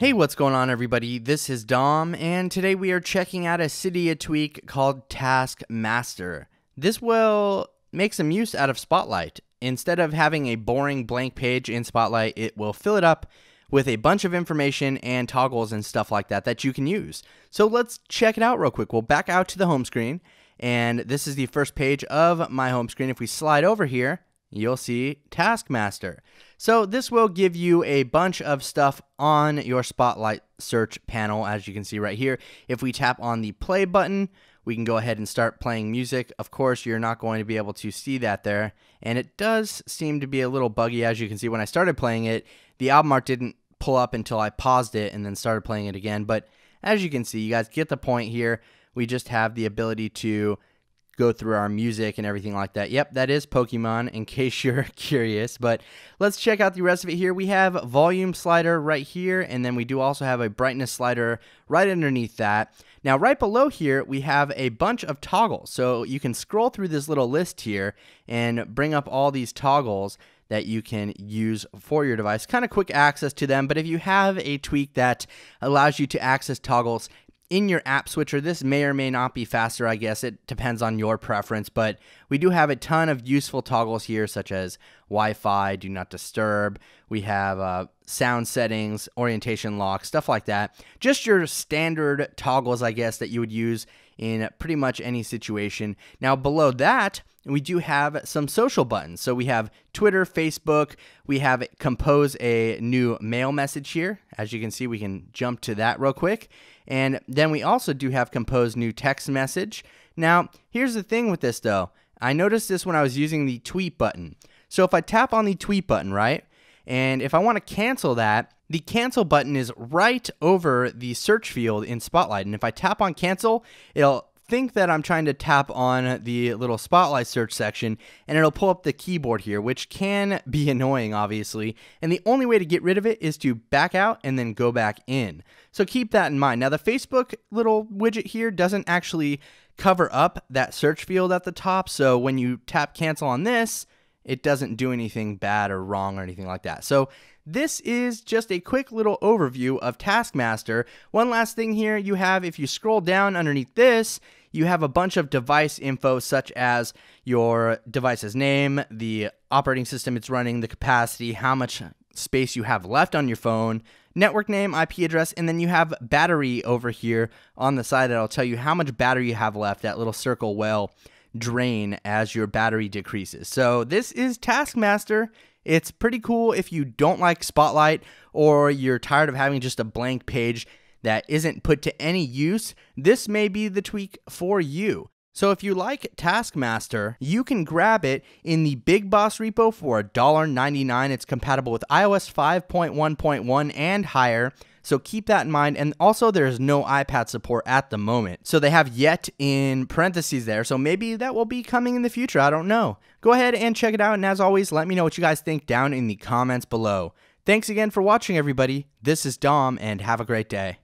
Hey, what's going on, everybody? This is Dom, and today we are checking out a Cydia tweak called Taskmaster. This will make some use out of Spotlight. Instead of having a boring blank page in Spotlight, it will fill it up with a bunch of information and toggles and stuff like that that you can use. So let's check it out real quick. We'll back out to the home screen, and this is the first page of my home screen. If we slide over here, you'll see Taskmaster. So this will give you a bunch of stuff on your Spotlight search panel, as you can see right here. If we tap on the play button, we can go ahead and start playing music. Of course, you're not going to be able to see that there. And it does seem to be a little buggy, as you can see. When I started playing it, the album art didn't pull up until I paused it and then started playing it again. But as you can see, you guys get the point here. We just have the ability to go through our music and everything like that. Yep, that is Pokemon in case you're curious. But let's check out the rest of it here. We have volume slider right here, and then we do also have a brightness slider right underneath that. Now, right below here, we have a bunch of toggles. So you can scroll through this little list here and bring up all these toggles that you can use for your device. Kind of quick access to them, but if you have a tweak that allows you to access toggles in your app switcher, this may or may not be faster, I guess. It depends on your preference, but we do have a ton of useful toggles here, such as Wi Fi, Do Not Disturb. We have uh, sound settings, orientation lock, stuff like that. Just your standard toggles, I guess, that you would use in pretty much any situation. Now, below that, we do have some social buttons. So we have Twitter, Facebook, we have compose a new mail message here. As you can see, we can jump to that real quick. And then we also do have compose new text message. Now, here's the thing with this though. I noticed this when I was using the tweet button. So if I tap on the tweet button, right? And if I want to cancel that, the cancel button is right over the search field in Spotlight. And if I tap on cancel, it'll think that I'm trying to tap on the little spotlight search section and it'll pull up the keyboard here, which can be annoying, obviously. And the only way to get rid of it is to back out and then go back in. So keep that in mind. Now, the Facebook little widget here doesn't actually cover up that search field at the top. So when you tap cancel on this, it doesn't do anything bad or wrong or anything like that. So this is just a quick little overview of Taskmaster. One last thing here you have, if you scroll down underneath this, you have a bunch of device info such as your device's name, the operating system it's running, the capacity, how much space you have left on your phone, network name, IP address, and then you have battery over here on the side that'll tell you how much battery you have left. That little circle will drain as your battery decreases. So this is Taskmaster. It's pretty cool if you don't like Spotlight or you're tired of having just a blank page that isn't put to any use, this may be the tweak for you. So if you like Taskmaster, you can grab it in the Big Boss repo for $1.99. It's compatible with iOS 5.1.1 and higher. So keep that in mind. And also, there's no iPad support at the moment. So they have yet in parentheses there. So maybe that will be coming in the future. I don't know. Go ahead and check it out. And as always, let me know what you guys think down in the comments below. Thanks again for watching, everybody. This is Dom, and have a great day.